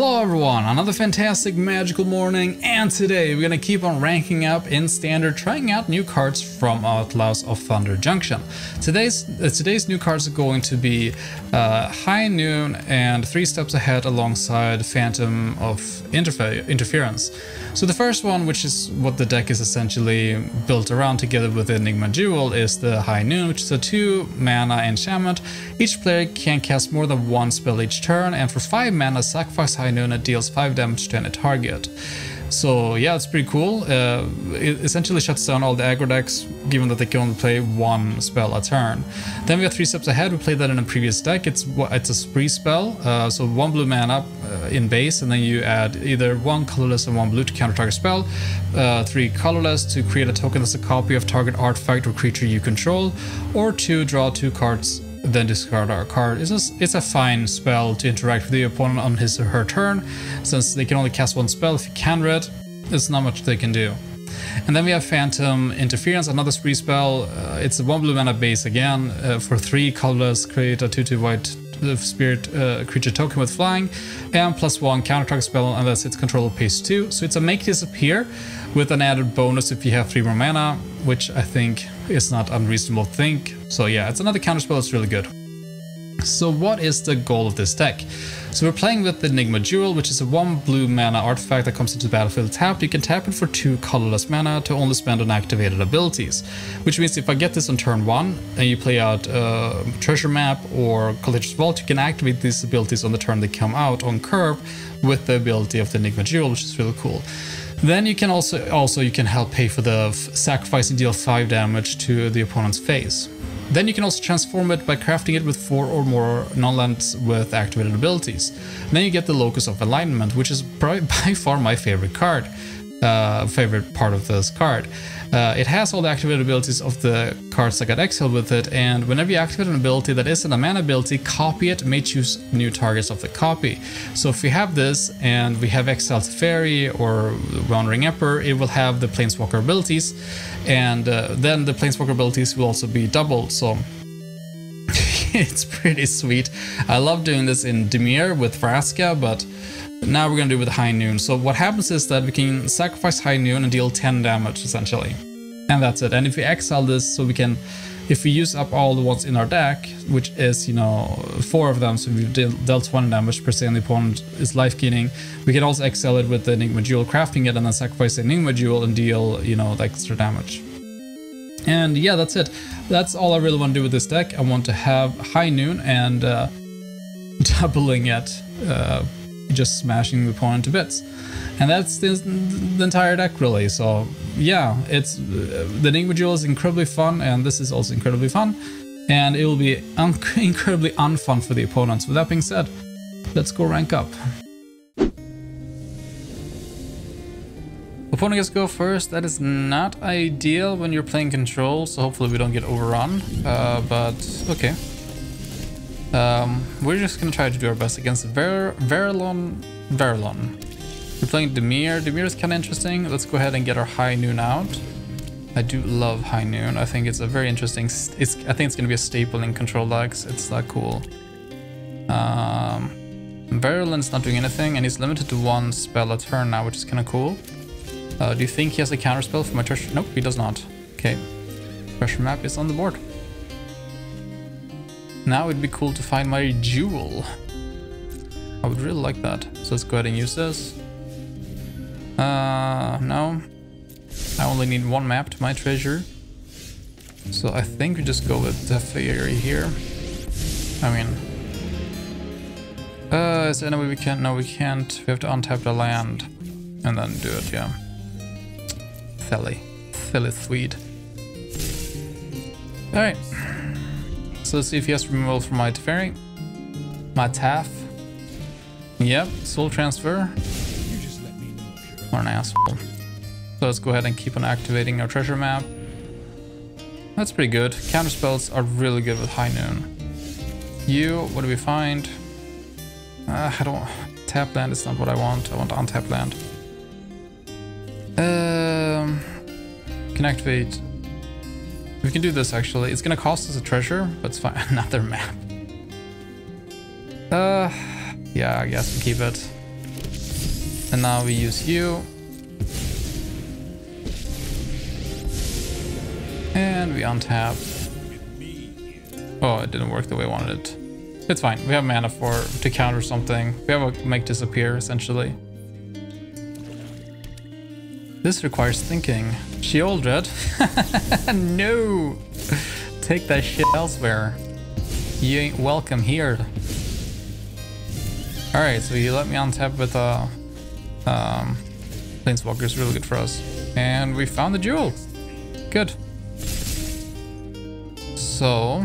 Hello everyone, another fantastic magical morning and today we're gonna keep on ranking up in standard trying out new cards from Outlaws of Thunder Junction. Today's uh, today's new cards are going to be uh, High Noon and Three Steps Ahead alongside Phantom of Interfe Interference. So the first one, which is what the deck is essentially built around together with Enigma Jewel, is the High Noon, which is a 2 mana enchantment. Each player can cast more than one spell each turn and for 5 mana sacrifice High Noon and deals 5 damage to any target. So yeah, it's pretty cool. Uh, it essentially shuts down all the aggro decks, given that they can only play one spell a turn. Then we have three steps ahead. We played that in a previous deck. It's it's a spree spell, uh, so one blue mana uh, in base, and then you add either one colorless and one blue to counter target spell, uh, three colorless to create a token that's a copy of target artifact or creature you control, or two draw two cards then discard our card. It's a, it's a fine spell to interact with the opponent on his or her turn, since they can only cast one spell. If you can read, there's not much they can do. And then we have Phantom Interference, another spree spell. Uh, it's a one blue mana base again. Uh, for three colorless, create a 2-2 white uh, spirit uh, creature token with flying, and plus one counter target spell unless its controller pays two. So it's a make disappear with an added bonus if you have three more mana, which I think is not unreasonable to think. So yeah, it's another counterspell that's really good. So what is the goal of this deck? So we're playing with the Enigma Jewel, which is a one blue mana artifact that comes into the battlefield tapped. You can tap it for two colorless mana to only spend on activated abilities. Which means if I get this on turn one and you play out uh, Treasure Map or Collector's Vault, you can activate these abilities on the turn they come out on curve with the ability of the Enigma Jewel, which is really cool. Then you can also also you can help pay for the sacrifice and deal 5 damage to the opponent's face. Then you can also transform it by crafting it with 4 or more non-lands with activated abilities. then you get the Locus of Alignment, which is by far my favorite card, uh, favorite part of this card. Uh, it has all the activated abilities of the cards that got exiled with it, and whenever you activate an ability that isn't a mana ability, copy it, may choose new targets of the copy. So if we have this, and we have Exiled Fairy or Wandering Emperor, it will have the Planeswalker abilities, and uh, then the Planeswalker abilities will also be doubled, so it's pretty sweet. I love doing this in Dimir with Vraska, but now we're gonna do it with High Noon. So what happens is that we can sacrifice High Noon and deal 10 damage, essentially. And that's it. And if we exile this, so we can, if we use up all the ones in our deck, which is, you know, four of them, so we've dealt one damage per se and the opponent is life gaining, we can also exile it with the Enigma Jewel, crafting it, and then sacrifice the Enigma Jewel and deal, you know, the extra damage. And yeah, that's it. That's all I really want to do with this deck. I want to have High Noon and uh, doubling it. Uh, just smashing the opponent to bits. And that's the, the entire deck really. So yeah, it's the Enigma Jewel is incredibly fun and this is also incredibly fun. And it will be un incredibly unfun for the opponents. With that being said, let's go rank up. Opponent gets go first. That is not ideal when you're playing control, so hopefully we don't get overrun. Uh, but okay. Um, we're just gonna try to do our best against Ver Verilon. Verilon. We're playing Dimir. Dimir is kind of interesting. Let's go ahead and get our High Noon out. I do love High Noon. I think it's a very interesting. It's I think it's gonna be a staple in control decks. It's that cool. Um, Verilon's not doing anything, and he's limited to one spell a turn now, which is kind of cool. Uh, do you think he has a counter spell for my treasure? Nope, he does not. Okay. Treasure map is on the board. Now it'd be cool to find my jewel. I would really like that. So let's go ahead and use this. Uh, no. I only need one map to my treasure. So I think we just go with the fairy here. I mean... Uh, is there any way we can? No, we can't. We have to untap the land. And then do it, yeah. Philly. Philly Swede. Alright. So let's see if he has removal from my Teferi. My Taff. Yep, soul transfer. You're an asshole. So let's go ahead and keep on activating our treasure map. That's pretty good. Counter spells are really good with High Noon. You, what do we find? Uh, I don't... Tap land is not what I want. I want untap land. Um, can activate we can do this actually. It's gonna cost us a treasure, but it's fine. Another map. Uh, yeah, I guess we keep it. And now we use you. And we untap. Oh, it didn't work the way I wanted it. It's fine. We have mana for to counter something. We have a make disappear, essentially. This requires thinking. Sheoldred? no! Take that shit elsewhere. You ain't welcome here. Alright, so you let me untap with a... Uh, um, Planeswalker is really good for us. And we found the jewel. Good. So...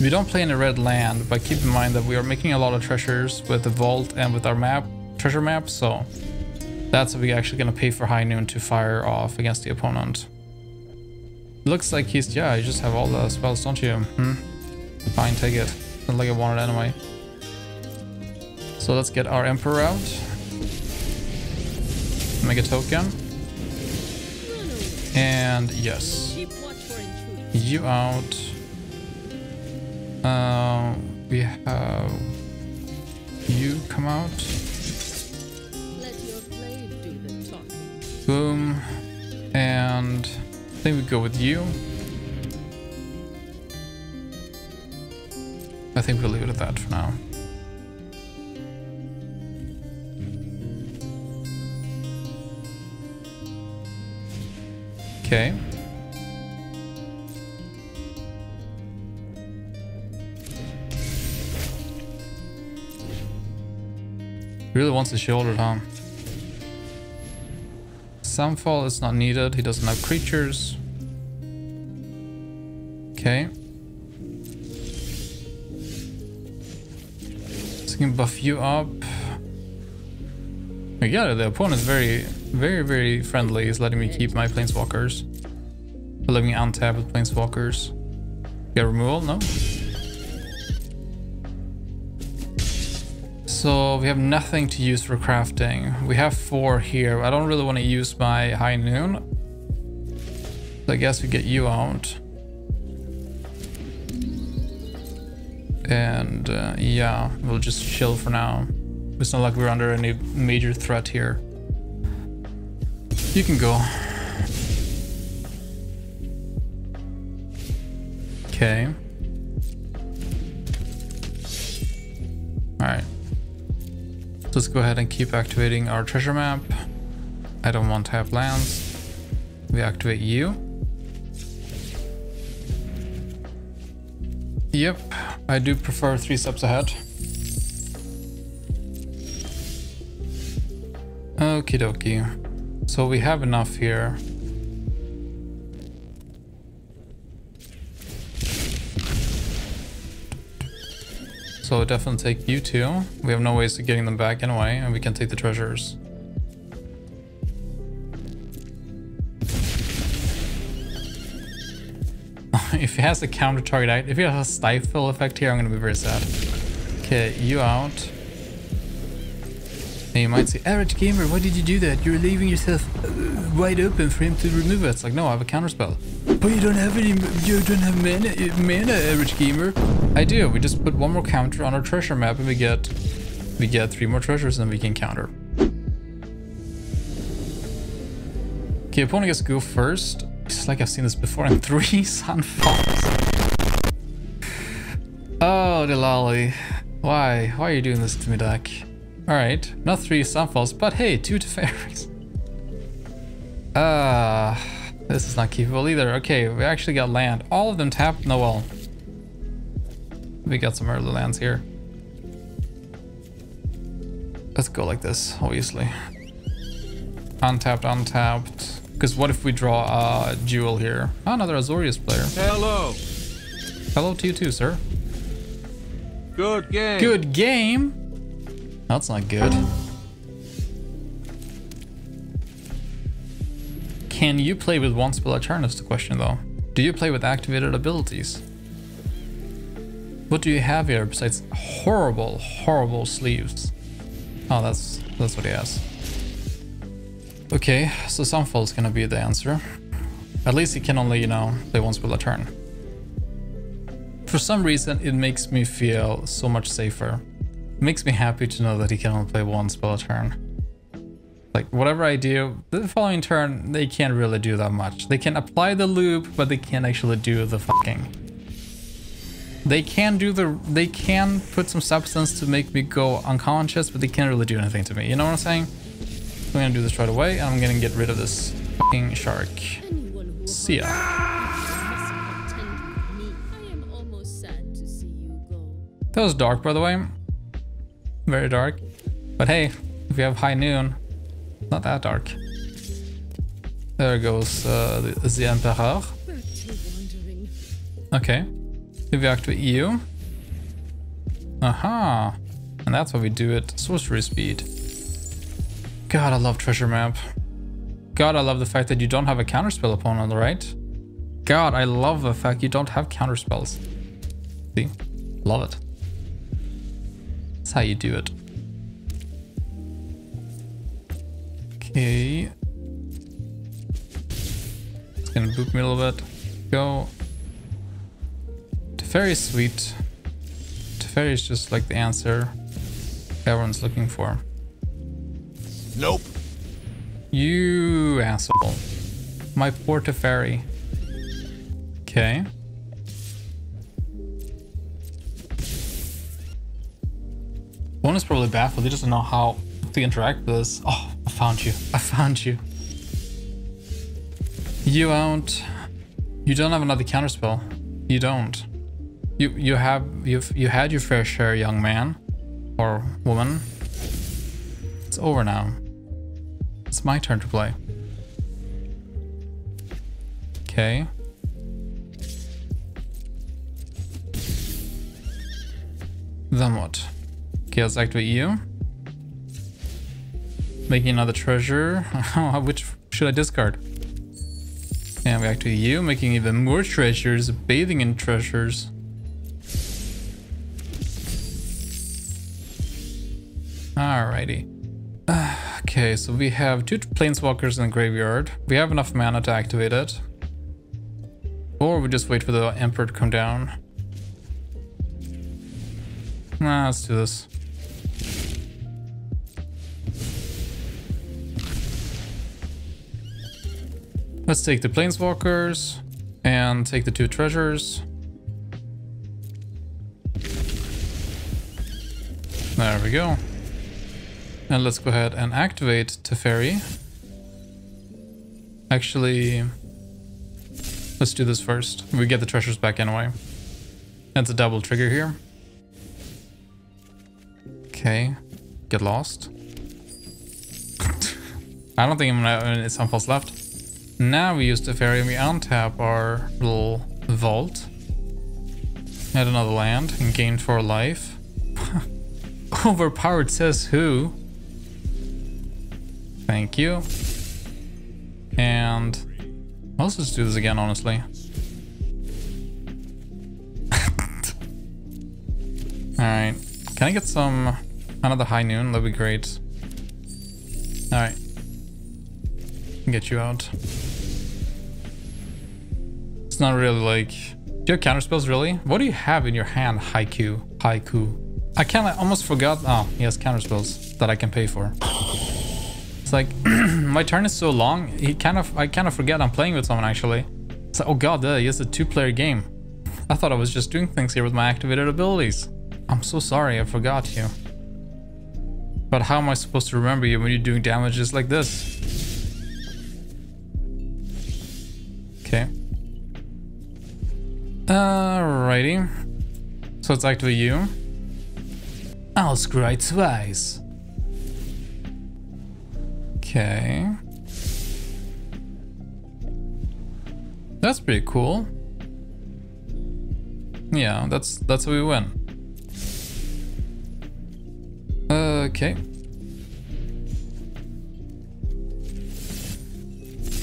We don't play in a red land, but keep in mind that we are making a lot of treasures with the vault and with our map, treasure map, so that's what we're actually going to pay for High Noon to fire off against the opponent. Looks like he's, yeah, you just have all the spells, don't you? Hmm? Fine, take it. Not like I wanted anyway. So let's get our Emperor out. Make a token. And yes. You out. Uh, we have you come out. Boom. And I think we go with you. I think we'll leave it at that for now. Okay. Really wants the shoulder, huh? Sunfall is not needed. He doesn't have creatures. Okay. So can buff you up. Yeah, the opponent is very, very, very friendly. He's letting me keep my planeswalkers. Letting me untap with planeswalkers. Get removal? No? So we have nothing to use for crafting. We have four here. I don't really want to use my high noon. So I guess we get you out. And uh, yeah, we'll just chill for now. It's not like we're under any major threat here. You can go. Okay. Alright. Let's go ahead and keep activating our treasure map. I don't want to have lands. We activate you. Yep, I do prefer three steps ahead. Okie dokie. So we have enough here. So definitely take you two. We have no ways of getting them back anyway, and we can take the treasures. if he has a counter target, if he has a stifle effect here, I'm gonna be very sad. Okay, you out. And you might say, Average Gamer, why did you do that? You're leaving yourself uh, wide open for him to remove it. It's like, no, I have a counter spell. But you don't have any, you don't have mana, mana, Average Gamer. I do, we just put one more counter on our treasure map and we get, we get three more treasures and we can counter. Okay, opponent gets to go first. It's like I've seen this before in three Sunfalls. Oh, Delali. Why? Why are you doing this to me, Dak? Alright, not three Sunfalls, but hey, two Teferis. Ah, uh, this is not keepable either. Okay, we actually got land. All of them tapped? No, well. We got some early lands here. Let's go like this, obviously. Untapped, untapped. Because what if we draw a jewel here? Oh, another Azorius player. Hello. Hello to you too, sir. Good game. Good game? That's not good. Can you play with one spell a turn is the question though. Do you play with activated abilities? What do you have here besides horrible, horrible sleeves? Oh, that's that's what he has. Okay, so Sunfall is gonna be the answer. At least he can only, you know, play one spell a turn. For some reason, it makes me feel so much safer makes me happy to know that he can only play one spell a turn. Like, whatever I do, the following turn, they can't really do that much. They can apply the loop, but they can't actually do the fucking. They can do the, they can put some substance to make me go unconscious, but they can't really do anything to me. You know what I'm saying? I'm gonna do this right away, and I'm gonna get rid of this fucking shark. See ya. That was dark, by the way. Very dark. But hey, if you have high noon, not that dark. There goes uh, the, the Emperor. Okay. If we activate you. Aha. And that's why we do it. Sorcery speed. God, I love treasure map. God, I love the fact that you don't have a counterspell opponent, on the right? God, I love the fact you don't have counterspells. See? Love it. That's how you do it. Okay. It's gonna boop me a little bit. Go. Teferi is sweet. Teferi is just like the answer everyone's looking for. Nope. You asshole. My poor Teferi. Okay. One is probably baffled. He doesn't know how to interact with this. Oh, I found you. I found you. You out. You don't have another counterspell. You don't. You you have you've you had your fair share, young man or woman. It's over now. It's my turn to play. Okay. Then what? Let's activate you. Making another treasure. Which should I discard? And we activate you, making even more treasures, bathing in treasures. Alrighty. okay, so we have two planeswalkers in the graveyard. We have enough mana to activate it. Or we just wait for the Emperor to come down. Nah, let's do this. Let's take the planeswalkers and take the two treasures. There we go. And let's go ahead and activate Teferi. Actually, let's do this first. We get the treasures back anyway. That's a double trigger here. Okay, get lost. I don't think I'm gonna, it's on false left. Now we use Teferi and we untap our little vault. Add another land and gain four life. Overpowered says who? Thank you. And let's just do this again, honestly. Alright. Can I get some another high noon? That'd be great. Alright. Get you out. It's not really like... Do you have counter spells, really? What do you have in your hand, Haiku? Haiku. I kind of almost forgot... Oh, he has counter spells that I can pay for. It's like, my turn is so long, he kind of, I kind of forget I'm playing with someone, actually. It's like, oh god, uh, it's a two-player game. I thought I was just doing things here with my activated abilities. I'm so sorry, I forgot you. But how am I supposed to remember you when you're doing damages like this? Okay. Alrighty. So it's activate you. I'll scry twice. Okay. That's pretty cool. Yeah, that's that's how we win. Okay.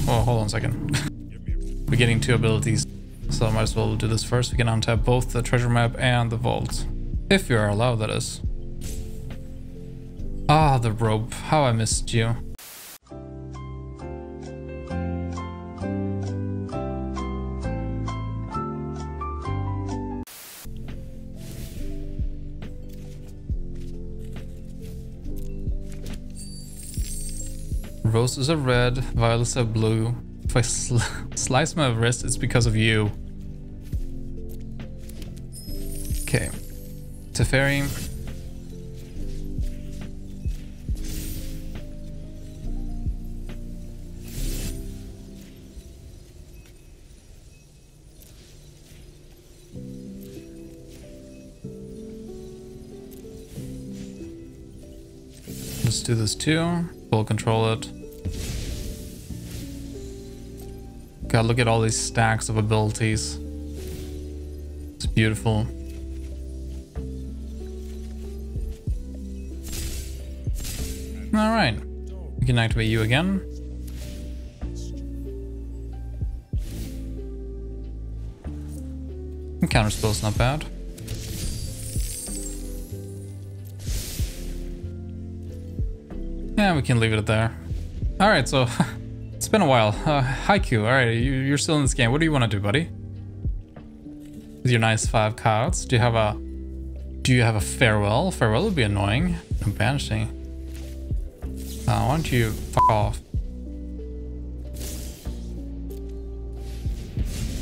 Oh, hold on a second. We're getting two abilities, so I might as well do this first. We can untap both the treasure map and the vault. If you are allowed, that is. Ah, the rope. How I missed you. Rose is a red, Violet's a blue. If I sl slice my wrist, it's because of you. Teferi. Let's do this too. We'll control it. God, look at all these stacks of abilities. It's beautiful. Alright. We can activate you again. Counter spell's not bad. Yeah, we can leave it there. Alright, so it's been a while. Uh, Haiku, alright, you, you're still in this game. What do you want to do, buddy? With your nice five cards, do you have a... Do you have a farewell? Farewell would be annoying. No banishing. Uh, why don't you off?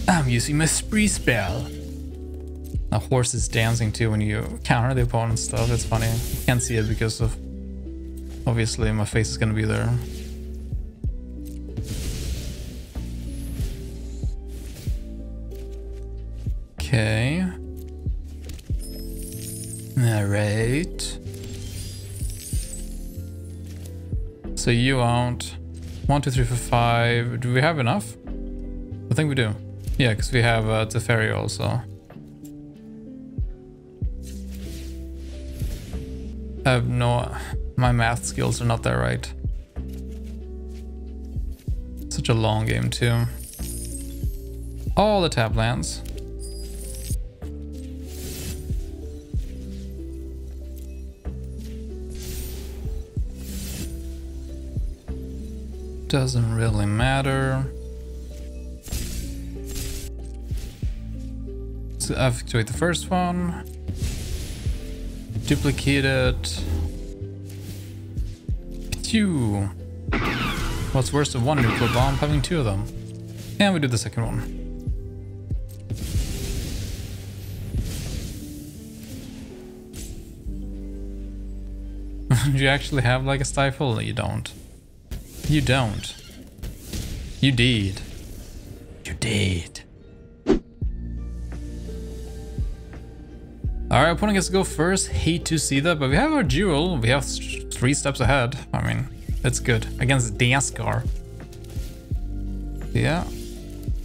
I'm using my spree spell. A horse is dancing too when you counter the opponent's stuff. It's funny. You can't see it because of Obviously, my face is gonna be there. Okay. Alright. So you out. One, two, three, four, five. Do we have enough? I think we do. Yeah, because we have uh, Teferi also. I have no... My math skills are not that right. Such a long game too. All the tap lands. Doesn't really matter. So activate the first one. Duplicate it. Two. What's worse than one nuclear bomb? Having two of them. And we do the second one. do you actually have like a stifle? You don't. You don't. You did. You did. Alright, opponent gets to go first. Hate to see that, but we have our duel. We have three steps ahead. I mean, it's good. Against Daskar. Yeah.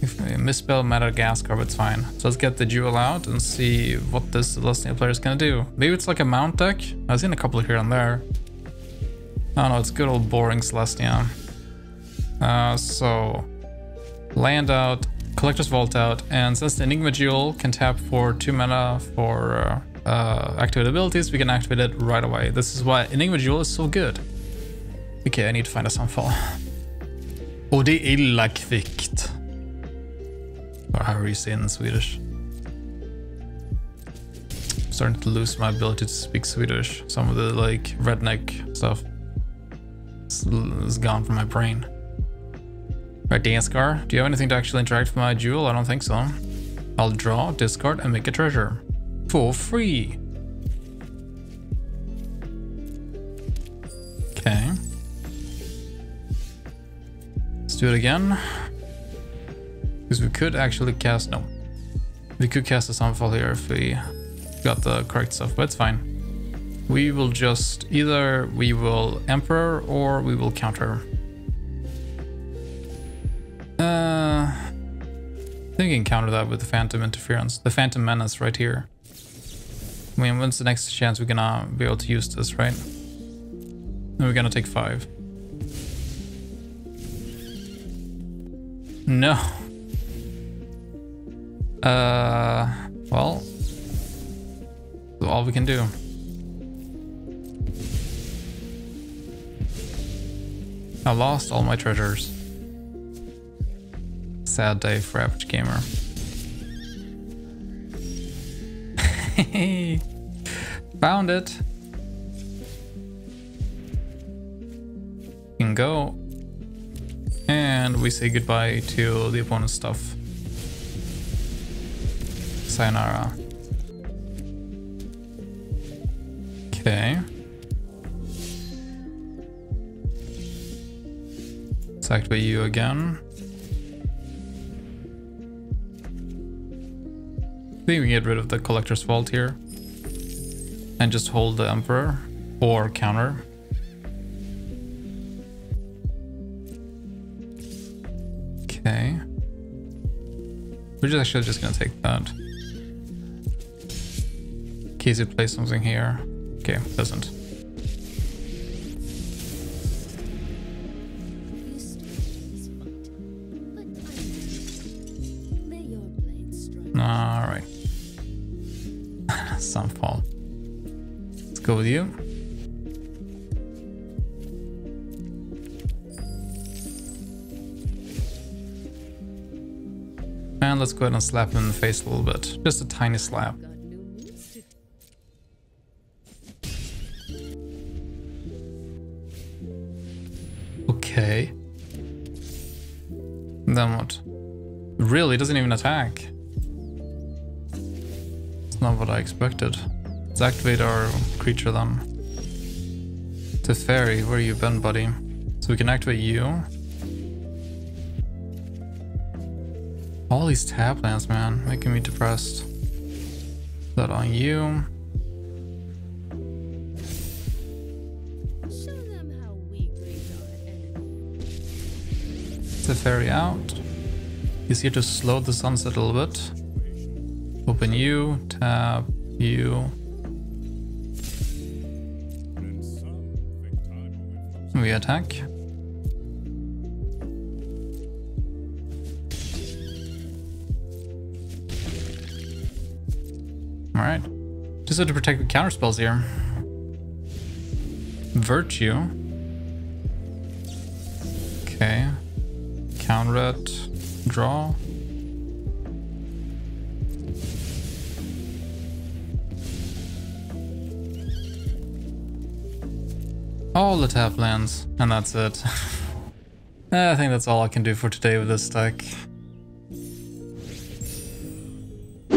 If we misspell Madagascar, but it's fine. So let's get the duel out and see what this Selesnya player is gonna do. Maybe it's like a mount deck. I've seen a couple here and there. I don't it's good old boring Selesnya. Uh, so, land out, Collector's Vault out, and since the Enigma Jewel can tap for 2 mana for uh, uh, abilities, we can activate it right away. This is why Enigma Jewel is so good. Okay, I need to find a sunfall. Och det är illa kvickt. Or how you say in Swedish. I'm starting to lose my ability to speak Swedish. Some of the like redneck stuff is gone from my brain. Right, Daskar, do you have anything to actually interact with my jewel? I don't think so. I'll draw, discard, and make a treasure for free. Okay. Let's do it again. Because we could actually cast... No. We could cast a Sunfall here if we got the correct stuff, but it's fine. We will just... Either we will Emperor or we will counter. Uh... I think we can counter that with the Phantom Interference. The Phantom Menace right here. I mean, when's the next chance we're gonna be able to use this, right? And we're gonna take five. No. Uh, well, all we can do. I lost all my treasures. Sad day for average gamer. Found it. Can go. And we say goodbye to the opponent's stuff. Sayonara. Let's activate you again. I think we get rid of the Collector's Vault here. And just hold the Emperor. Or counter. Okay. We're just actually just gonna take that. In case it plays something here. Okay, doesn't. Go with you. And let's go ahead and slap him in the face a little bit. Just a tiny slap. Okay. Then what? Really, doesn't even attack. It's not what I expected. Let's activate our creature then. Teferi, where you been, buddy? So we can activate you. All these tap lands, man, making me depressed. That on you. Teferi out. He's here to slow the sunset a little bit. Open you, tap you. We attack. Alright. Just have to protect the counter spells here. Virtue. Okay. Counter it. Draw. All the tap lands, and that's it. I think that's all I can do for today with this deck.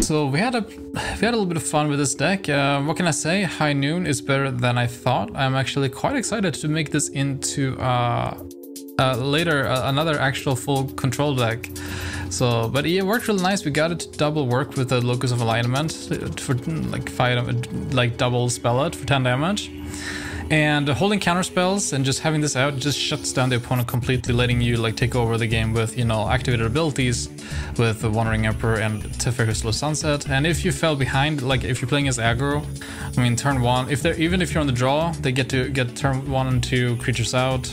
So we had a we had a little bit of fun with this deck. Uh, what can I say? High Noon is better than I thought. I'm actually quite excited to make this into uh, uh, later uh, another actual full control deck. So, but it worked really nice. We got it to double work with the Locus of Alignment for like five, like double spell it for 10 damage. And holding counter spells and just having this out just shuts down the opponent completely, letting you like take over the game with, you know, activated abilities with the Wandering Emperor and Teferi Slow Sunset. And if you fell behind, like if you're playing as aggro, I mean turn one, if they're even if you're on the draw, they get to get turn one and two creatures out,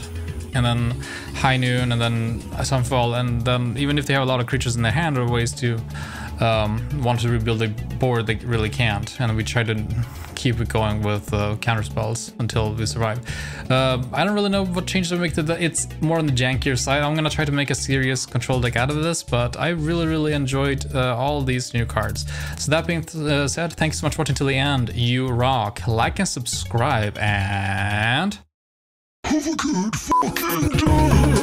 and then High Noon, and then Sunfall, and then even if they have a lot of creatures in their hand, are ways to um, want to rebuild the board, they really can't. And we try to keep it going with uh, counter spells until we survive. Uh, I don't really know what changes to make to the. It's more on the jankier side. I'm gonna try to make a serious control deck out of this, but I really, really enjoyed uh, all these new cards. So that being uh, said, thanks so much for watching till the end. You rock. Like and subscribe, and. Fucking.